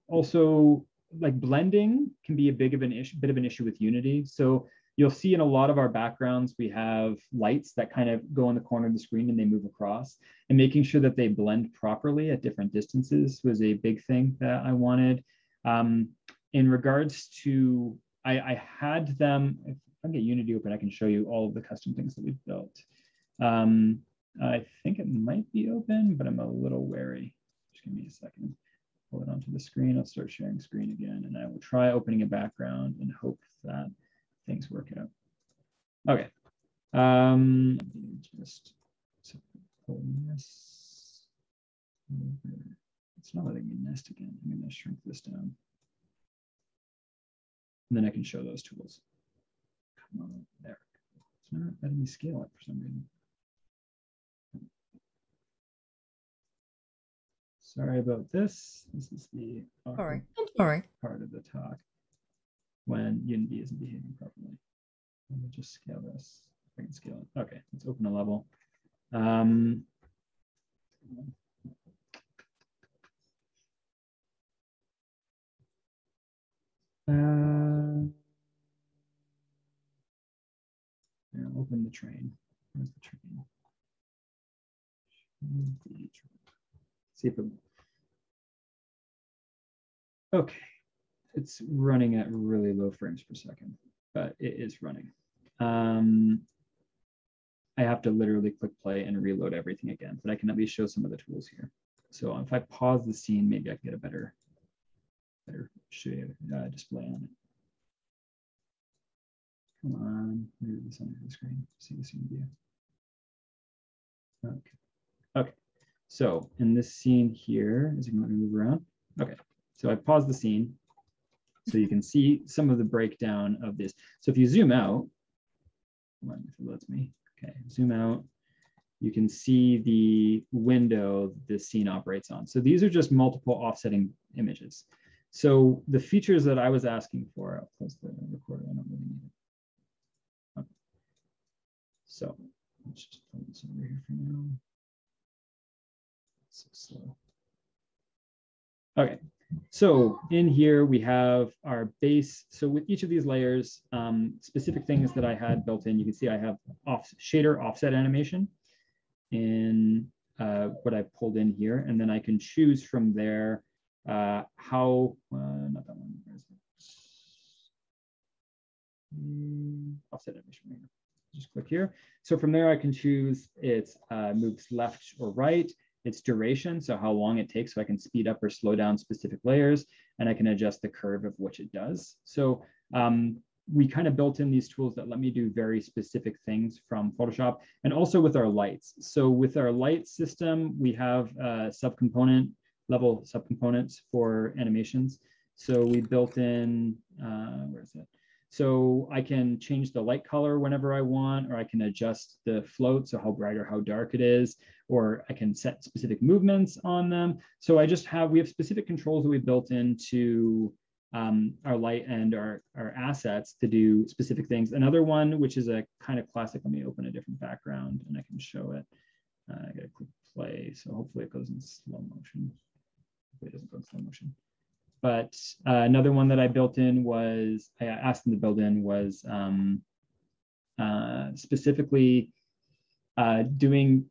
also, like blending can be a big of an issue, bit of an issue with Unity. So you'll see in a lot of our backgrounds, we have lights that kind of go in the corner of the screen and they move across and making sure that they blend properly at different distances was a big thing that I wanted. Um, in regards to, I, I had them, if I get Unity open, I can show you all of the custom things that we've built. Um, I think it might be open, but I'm a little wary. Just give me a second. Pull it onto the screen. I'll start sharing screen again, and I will try opening a background and hope that things work out. Okay. Um, just pull this over. It's not letting me nest again. I'm going to shrink this down. And then I can show those tools. Come on, there. It's not letting me scale it for some reason. Sorry about this. This is the Sorry. Sorry. part of the talk when Unity isn't behaving properly. Let me just scale this. I can scale it. Okay, let's open a level. Um, uh, yeah, open the train. Where's the train? See if it. Okay, it's running at really low frames per second, but it is running. Um, I have to literally click play and reload everything again, but I can at least show some of the tools here. So if I pause the scene, maybe I can get a better, better shade, uh, display on it. Come on, move this under the screen, see the scene view. Okay, okay. So in this scene here, is it going to move around? Okay, so I pause the scene so you can see some of the breakdown of this. So if you zoom out, if it lets me, okay, zoom out, you can see the window this scene operates on. So these are just multiple offsetting images. So the features that I was asking for, I'll close the recorder, I don't really need it. Okay. So let's just pull this over here for now. So slow. Okay, so in here we have our base. So with each of these layers, um, specific things that I had built in, you can see I have off shader offset animation in uh, what I pulled in here. And then I can choose from there uh, how, uh, not that one, mm, offset animation right. Just click here. So from there I can choose it uh, moves left or right its duration, so how long it takes, so I can speed up or slow down specific layers, and I can adjust the curve of which it does. So um, we kind of built in these tools that let me do very specific things from Photoshop, and also with our lights. So with our light system, we have uh, subcomponent level subcomponents for animations. So we built in, uh, where is it? So I can change the light color whenever I want, or I can adjust the float, so how bright or how dark it is, or I can set specific movements on them. So I just have, we have specific controls that we built into um, our light and our, our assets to do specific things. Another one, which is a kind of classic, let me open a different background and I can show it. Uh, I gotta click play, so hopefully it goes in slow motion. Hopefully it doesn't go in slow motion. But uh, another one that I built in was, I asked them to build in was um, uh, specifically uh, doing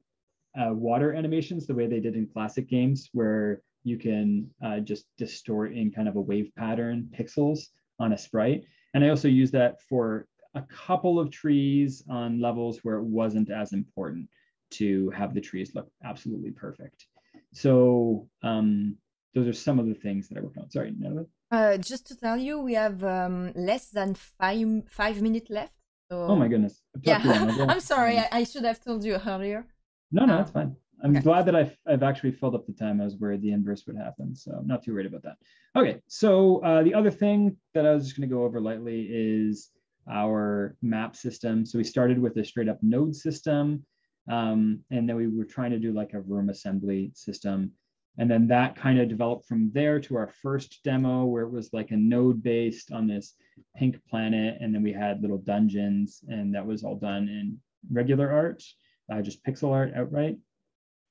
uh, water animations the way they did in classic games, where you can uh, just distort in kind of a wave pattern pixels on a sprite. And I also use that for a couple of trees on levels where it wasn't as important to have the trees look absolutely perfect. So um, those are some of the things that I worked on. Sorry, Natalie. Uh, just to tell you, we have um, less than five five minutes left. So... Oh my goodness! Yeah, I'm sorry. I, I, should have told you earlier. No, no, that's fine. I'm okay. glad that I've, I've actually filled up the time. I was worried the inverse would happen, so I'm not too worried about that. Okay, so uh, the other thing that I was just going to go over lightly is our map system. So we started with a straight up node system, um, and then we were trying to do like a room assembly system. And then that kind of developed from there to our first demo where it was like a node based on this pink planet. And then we had little dungeons and that was all done in regular art, uh, just pixel art outright.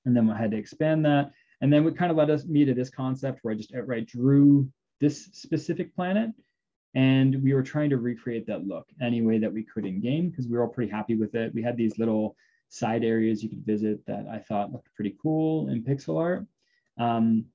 And then we had to expand that. And then we kind of let us meet at this concept where I just outright drew this specific planet. And we were trying to recreate that look any way that we could in game because we were all pretty happy with it. We had these little side areas you could visit that I thought looked pretty cool in pixel art. Um,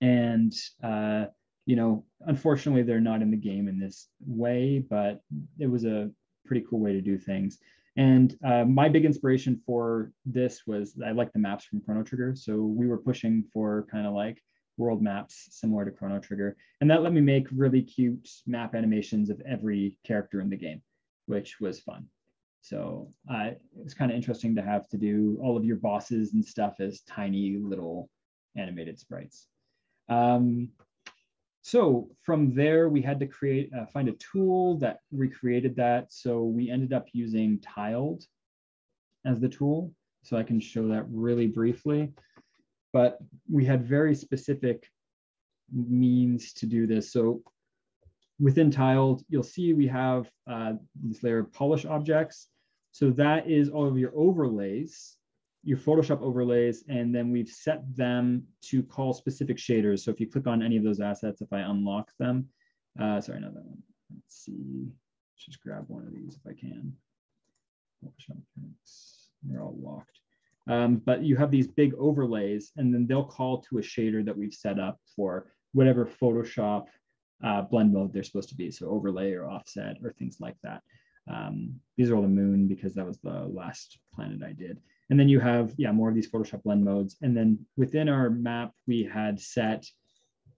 and, uh, you know, unfortunately, they're not in the game in this way, but it was a pretty cool way to do things. And uh, my big inspiration for this was I like the maps from Chrono Trigger. So we were pushing for kind of like world maps similar to Chrono Trigger. And that let me make really cute map animations of every character in the game, which was fun. So uh, it was kind of interesting to have to do all of your bosses and stuff as tiny little animated sprites. Um, so from there, we had to create, uh, find a tool that recreated that. So we ended up using tiled as the tool. So I can show that really briefly but we had very specific means to do this. So within tiled, you'll see we have uh, this layer of polish objects. So that is all of your overlays, your Photoshop overlays, and then we've set them to call specific shaders. So if you click on any of those assets, if I unlock them, uh, sorry, not one. Let's see, Let's just grab one of these if I can. Photoshop, they're all locked. Um, but you have these big overlays and then they'll call to a shader that we've set up for whatever Photoshop uh, blend mode they're supposed to be. So overlay or offset or things like that. Um, these are all the moon because that was the last planet I did. And then you have, yeah, more of these Photoshop blend modes. And then within our map, we had set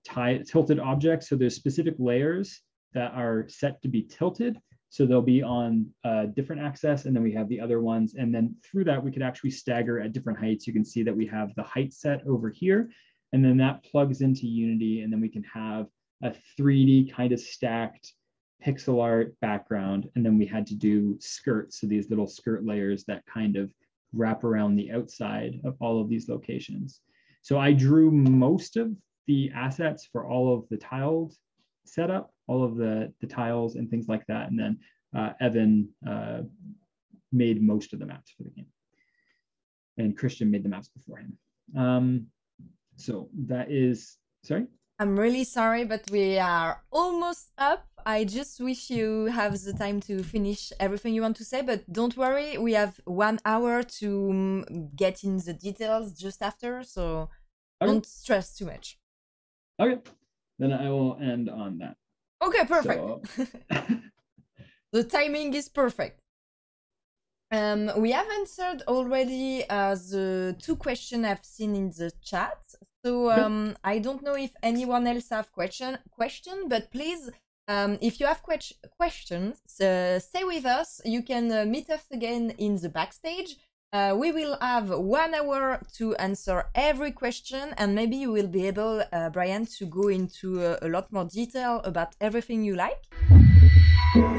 tilted objects. So there's specific layers that are set to be tilted so they'll be on a different axis and then we have the other ones. And then through that, we could actually stagger at different heights. You can see that we have the height set over here and then that plugs into Unity and then we can have a 3D kind of stacked pixel art background. And then we had to do skirts. So these little skirt layers that kind of wrap around the outside of all of these locations. So I drew most of the assets for all of the tiled setup, all of the, the tiles and things like that. And then uh, Evan uh, made most of the maps for the game. And Christian made the maps before him. Um, so that is, sorry? I'm really sorry, but we are almost up. I just wish you have the time to finish everything you want to say, but don't worry, we have one hour to mm, get in the details just after, so okay. don't stress too much. Okay then I will end on that. Okay, perfect. So... the timing is perfect. Um, we have answered already uh, the two questions I've seen in the chat. So um, I don't know if anyone else have question question, but please, um, if you have que- questions, uh, stay with us. You can uh, meet us again in the backstage. Uh, we will have one hour to answer every question, and maybe you will be able, uh, Bryan, to go into a, a lot more detail about everything you like.